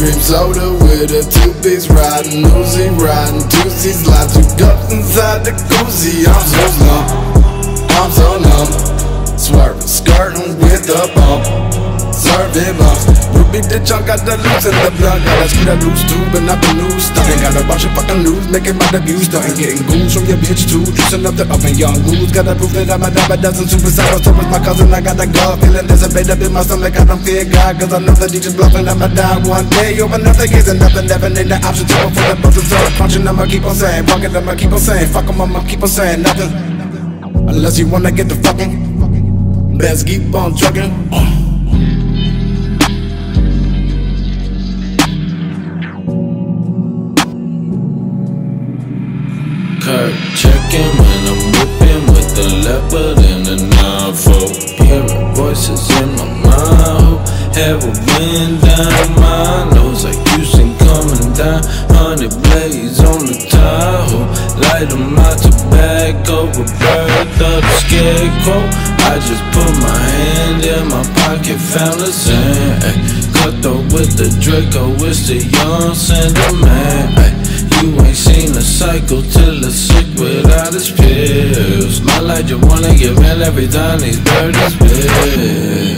cream soda with a two-piece riding, Uzi riding, two seats, lots of cups inside the koozie. I'm so numb, I'm so numb, swerving, skirting with a bump serving bumps. Ruby the chunk, got the loose in the blood. Gotta screw that loose tube and not the news. Stunning, gotta watch your fucking news, making my debut. Starting getting goons from your bitch too. Juicing up the oven, young goons. Gotta prove that I'm a dime a dozen suicidal. So with my cousin, I got the gut. Feeling there's a bit up in my stomach. I don't fear God, cause I know that he just bluffing. I'ma die one day. Open up the gates and nothing, never need the option to for the buzzers. Start punching, I'ma keep on saying. Fucking, I'ma keep on saying. Fuck 'em, I'ma keep on saying nothing. Unless you wanna get the fucking. Best keep on trucking. Uh. Uh. Checking when I'm whipping with the leopard and the 9 Hearing voices in my mind. Have a wind down my nose like Houston coming down. Honey blaze on the Tahoe. Light them out tobacco. A bird up scarecrow. I just put my hand in my pocket, found the sand. Cut though with the Draco, it's the young Sandman. man. You ain't seen a cycle life just wanna get real every time these on me.